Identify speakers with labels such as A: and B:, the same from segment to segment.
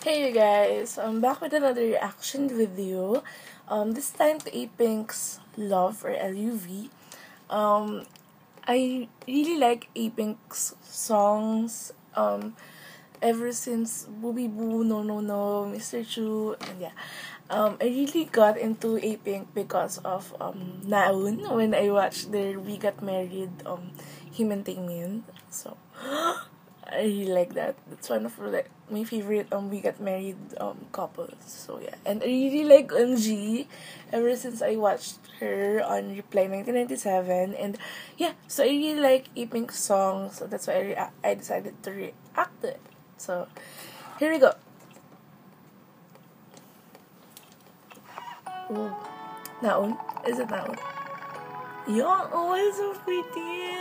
A: Hey you guys, I'm back with another reaction video. Um, this time to A-Pink's Love or LUV. Um, I really like A-Pink's songs. Um, ever since Bubibu, No No No, Mr. Chu, and yeah. Um, I really got into A-Pink because of um, Naeun when I watched their We Got Married, um, him and Taemin. So, I really like that. That's one of like my favorite um We Got Married um couples. So yeah, and I really like Eunji ever since I watched her on Reply 1997, and yeah, so I really like A-Pink songs. So that's why I I decided to react to it. So here we go. Ooh. Naon? Is it Naon? Yeah, oh, it's so pretty.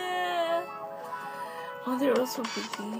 A: Oh, they're all so pretty.